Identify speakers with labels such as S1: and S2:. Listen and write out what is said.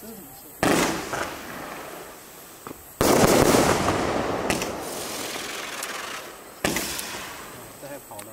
S1: 这怎么说？了，